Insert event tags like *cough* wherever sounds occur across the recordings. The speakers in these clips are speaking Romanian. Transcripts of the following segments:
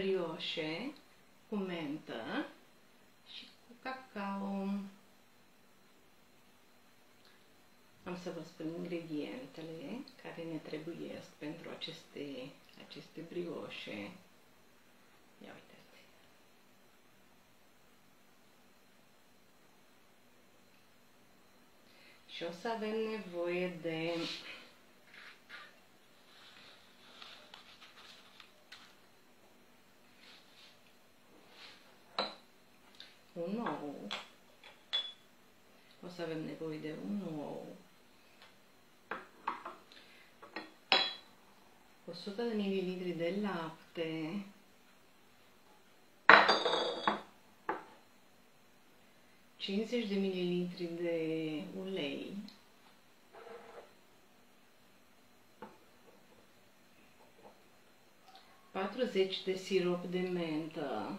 brioșe cu mentă și cu cacao. Am să vă spun ingredientele care ne trebuie pentru aceste, aceste brioșe. Ia uitați. Și o să avem nevoie de un ou. O să avem nevoie de un ou. 100 de ml de lapte. Cincizeci de mililitri de ulei. Patruzeci de sirop de mentă.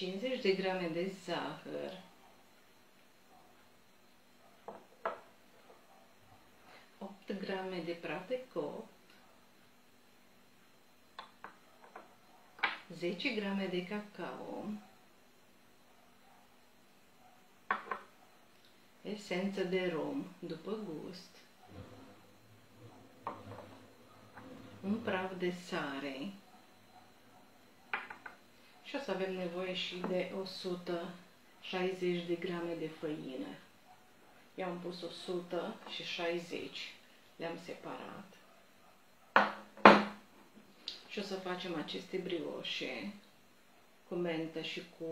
50 de grame de zahăr, 8 grame de praf de copt, 10 grame de cacao, esență de rom după gust, un praf de sare, și o să avem nevoie și de 160 de grame de făină. Eu am pus 160, le-am separat. Și o să facem aceste brioșe cu mentă și cu,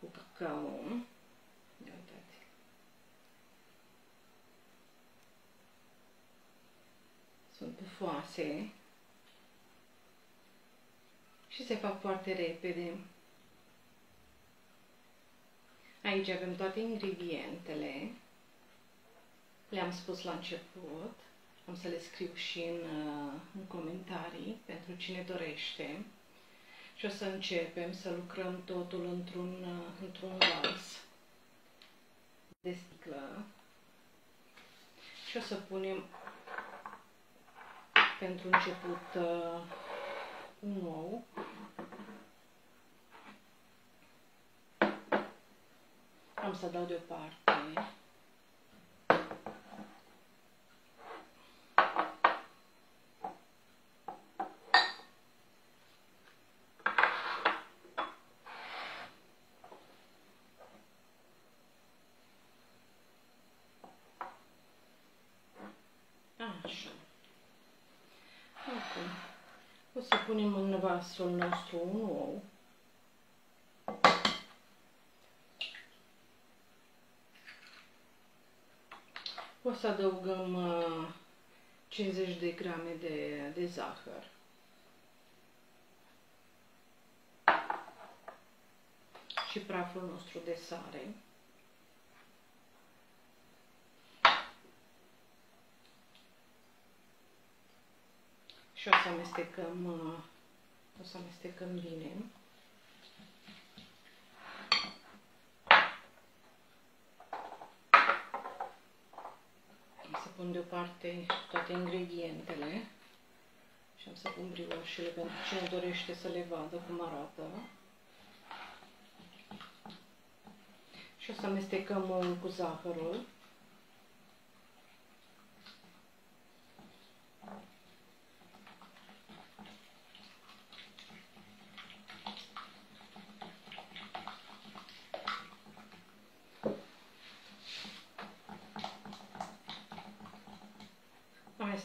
cu cacao. Ia uitați. Sunt pufoase și se fac foarte repede. Aici avem toate ingredientele. Le-am spus la început. Am să le scriu și în, uh, în comentarii pentru cine dorește. Și o să începem să lucrăm totul într-un uh, într, -un, vas de sticlă. Și o să punem pentru început uh, un ou. Am să dau deoparte. Așa. Acum. O să punem în vasul nostru un ou. O să adăugăm 50 uh, de grame de, de zahăr. Și praful nostru de sare. Și o să amestecăm, uh, o să amestecăm bine. Am să pun deoparte toate ingredientele și am să pun brioșele pentru cine dorește să le vadă cum arată. Și o să amestecăm cu zahărul.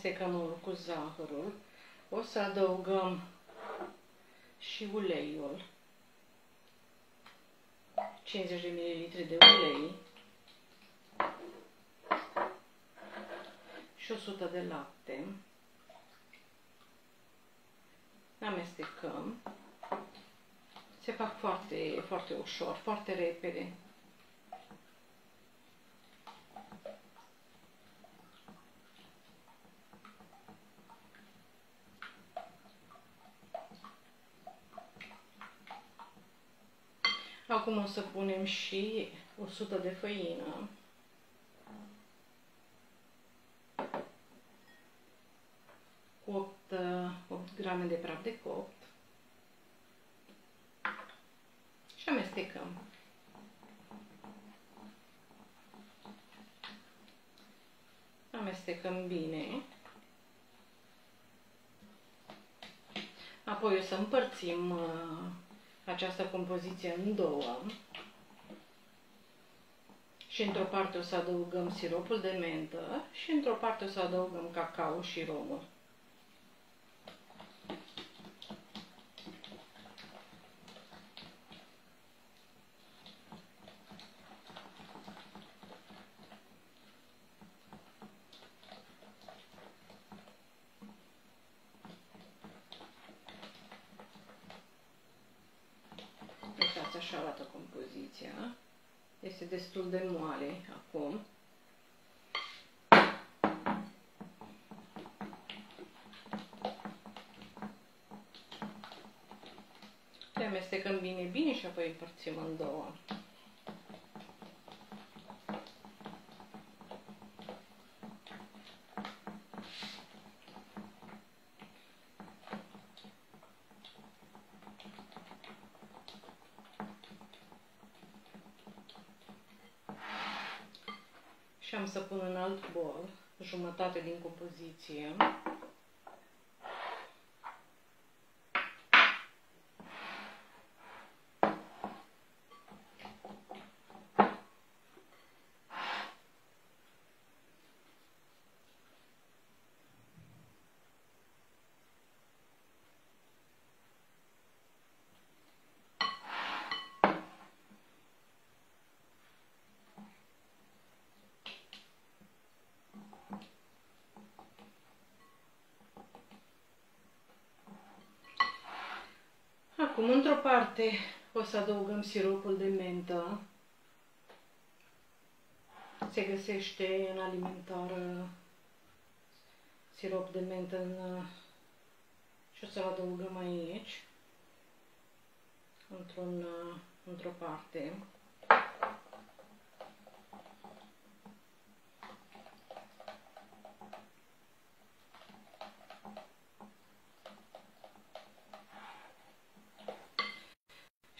amestecăm cu zahărul. O să adăugăm și uleiul. 50 de ml de ulei și 100 de lapte. Amestecăm. Se fac foarte, foarte ușor, foarte repede. Acum o să punem și 100 de făină. cu 8, 8 grame de praf de copt și amestecăm. Amestecăm bine. Apoi o să împărțim uh, această compoziție în două. Și într-o parte o să adăugăm siropul de mentă și într-o parte o să adăugăm cacao și romul. Așa arată compoziția. Este destul de moale acum. Le amestecăm bine, bine și apoi împărțim în două. Și am să pun în alt bol jumătate din compoziție. Acum, într-o parte, o să adăugăm siropul de mentă. Se găsește în alimentară sirop de mentă în, și o să-l adăugăm aici, într-un, într-o parte.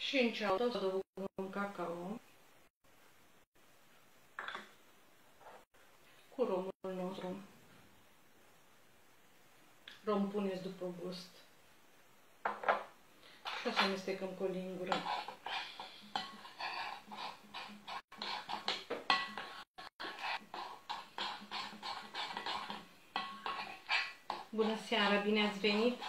Și în cealaltă să adăugăm cacao cu romul nostru. Rom puneți după gust. Și o să amestecăm cu o lingură. Bună seara, bine ați venit!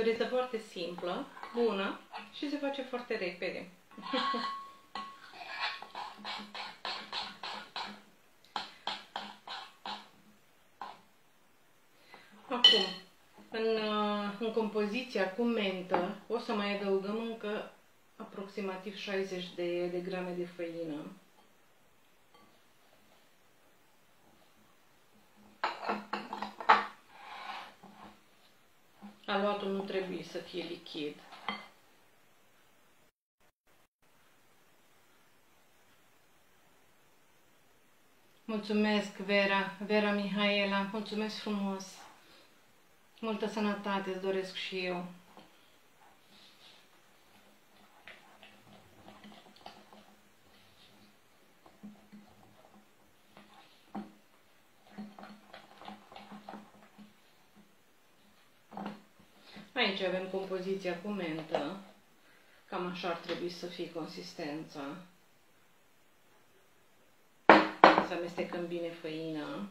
O rețetă foarte simplă, bună și se face foarte repede. *laughs* Acum, în, în compoziția cu mentă, o să mai adăugăm încă aproximativ 60 de, de grame de făină. Aluatul nu trebuie să fie lichid. Mulțumesc, Vera, Vera Mihaela, mulțumesc frumos. Multă sănătate îți doresc și eu. Aici avem compoziția cu mentă. Cam așa ar trebui să fie consistența. Să amestecăm bine făina.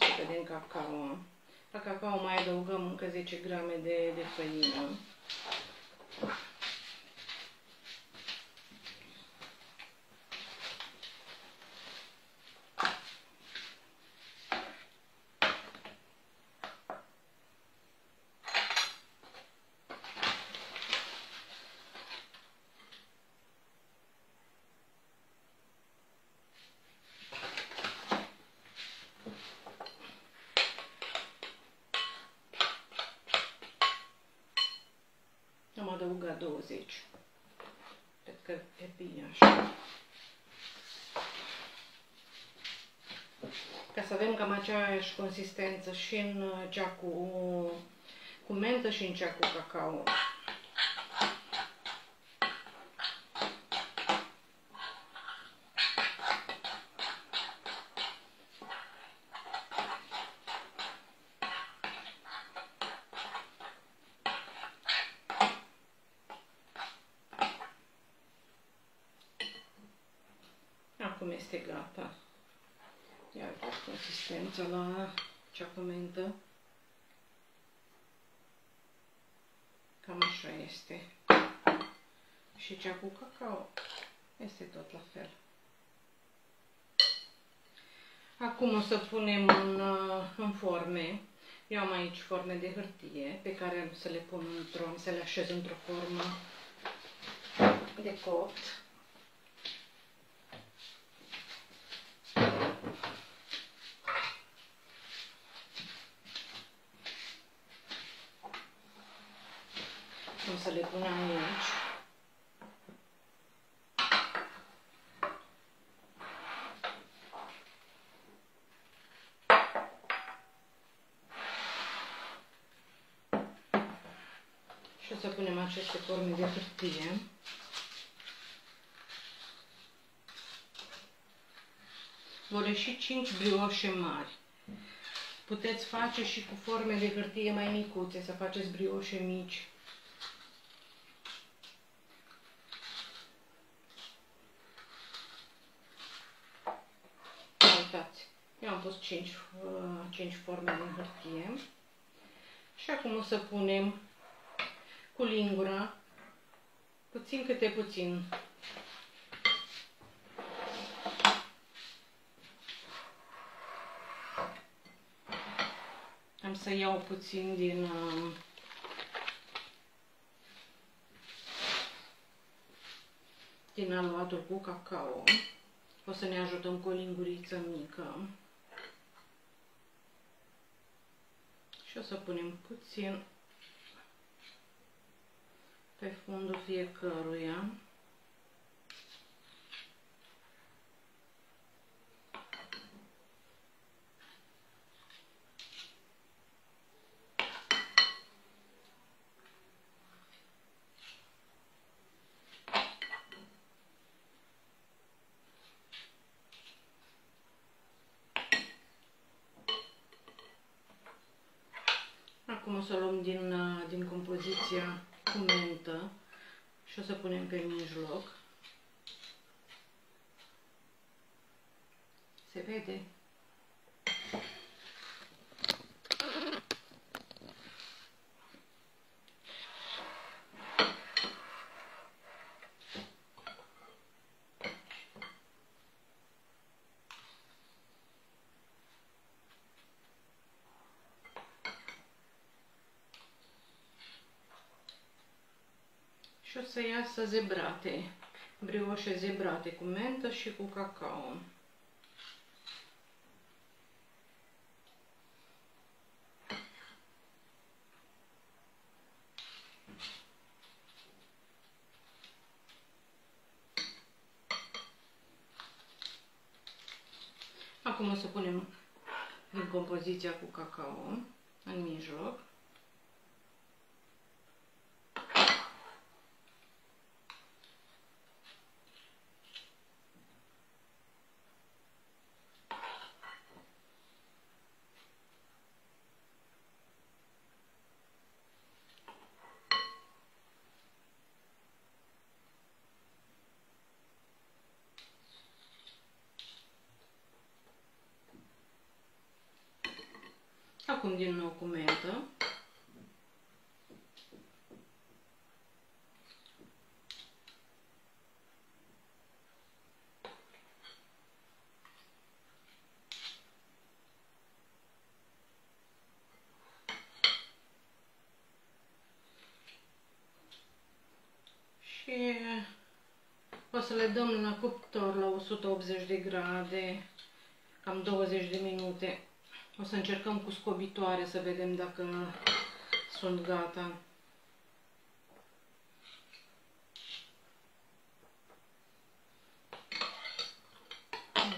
Și să vedem cacao. La cacao mai adăugăm încă 10 grame de, de făină. Zici? Cred că e bine așa. Ca să avem cam aceeași consistență și în cea cu, cu mentă și în cea cu cacao. Acum este gata. Iar consistența la ceapămentă. Cam așa este. Și cea cu cacao este tot la fel. Acum o să punem în, în forme. Eu am aici forme de hârtie pe care am să le pun într-o, să le așez într-o formă de copt. O să le punem aici. Și o să punem aceste forme de hârtie. Vor ieși 5 brioșe mari. Puteți face și cu forme de hârtie mai micuțe, să faceți brioșe mici. Uitați, eu am pus 5, 5 forme de hârtie. Și acum o să punem cu lingura, puțin câte puțin. Am să iau puțin din uh, din aluatul cu cacao. O să ne ajutăm cu o linguriță mică. Și o să punem puțin pe fundul fiecăruia. Acum o să luăm din, din compoziția cu mentă și o să punem pe mijloc. Se vede? Să iasă zebrate, brioșe zebrate cu mentă și cu cacao. Acum o să punem din compoziția cu cacao în mijloc. Acum din nou cu mentă. Și o să le dăm la cuptor la 180 de grade, cam 20 de minute. O să încercăm cu scobitoare să vedem dacă sunt gata.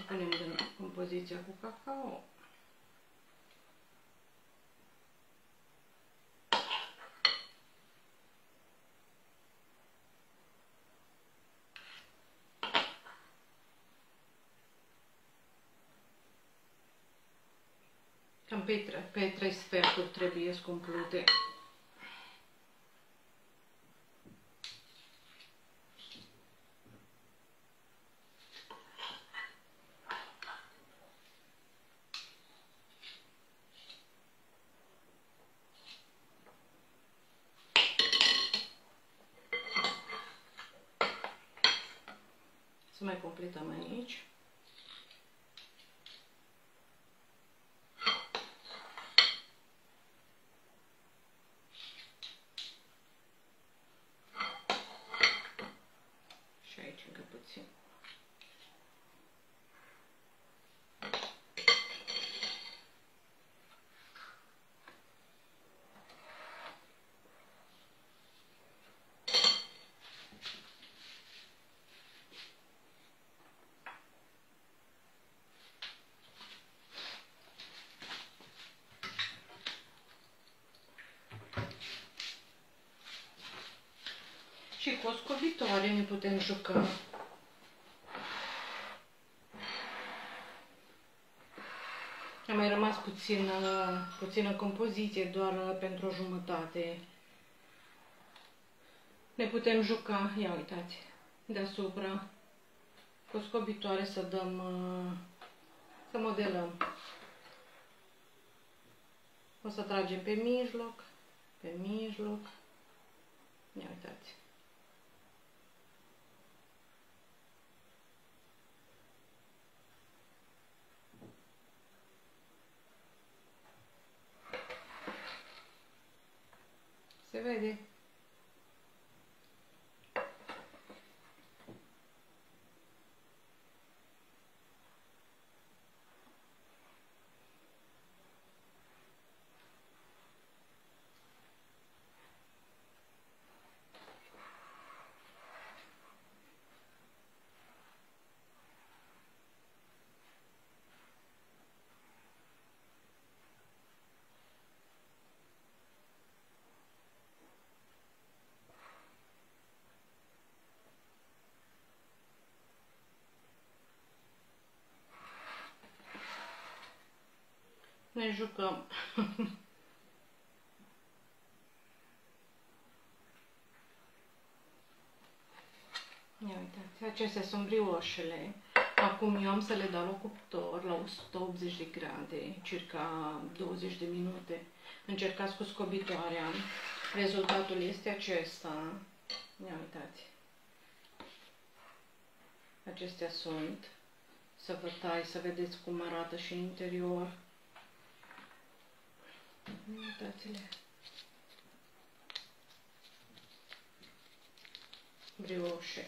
Punem din compoziția cu cacao. Pe, pe trei sferturi trebuie scumplute. Să mai completăm aici. Și aici încă puțin. Și cu o scobitoare ne putem juca. A mai rămas puțină, puțină compoziție, doar pentru o jumătate. Ne putem juca, ia uitați, deasupra, cu o scobitoare să dăm, să modelăm. O să tragem pe mijloc, pe mijloc, ia uitați. Se Ne jucăm. *laughs* Ia uitați, acestea sunt brioșele. Acum eu am să le dau la cuptor la 180 de grade, circa 20 de minute. Încercați cu scobitoarea. Rezultatul este acesta. Ia uitați. Acestea sunt. Să vă tai, să vedeți cum arată și în interior. Uitați-le. Brioșe.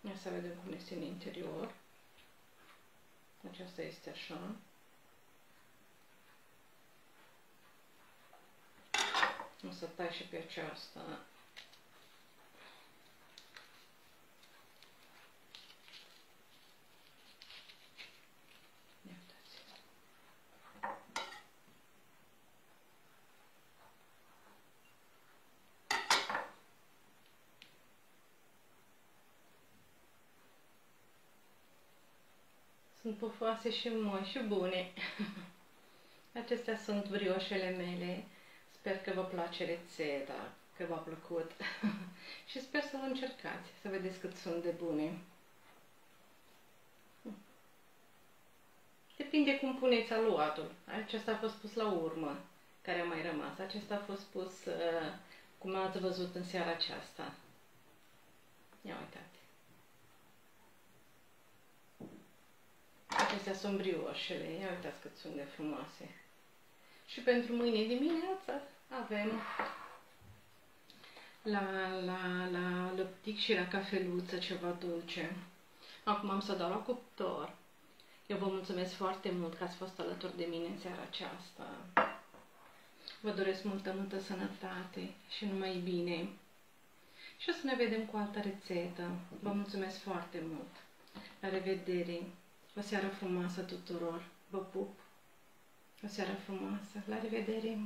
Ia să vedem cum este în interior. Aceasta este așa. Să tai și pe aceasta. Ia uitați. Sunt pufoase și moi și bune. *laughs* Acestea sunt brioșele mele. Sper că vă place rețeta, că v-a plăcut *laughs* și sper să vă încercați, să vedeți cât sunt de bune. Depinde cum puneți aluatul. Acesta a fost pus la urmă, care a mai rămas. Acesta a fost pus uh, cum ați văzut în seara aceasta. Ia uitați. Acestea sunt brioșele. Ia uitați cât sunt de frumoase. Și pentru mâine dimineață avem la, la, la lăptic și la cafeluță ceva dulce. Acum am să dau la cuptor. Eu vă mulțumesc foarte mult că ați fost alături de mine în seara aceasta. Vă doresc multă, multă sănătate și numai bine. Și o să ne vedem cu altă rețetă. Vă mulțumesc foarte mult. La revedere. O seară frumoasă tuturor. Vă pup. O seară frumoasă. La revedere.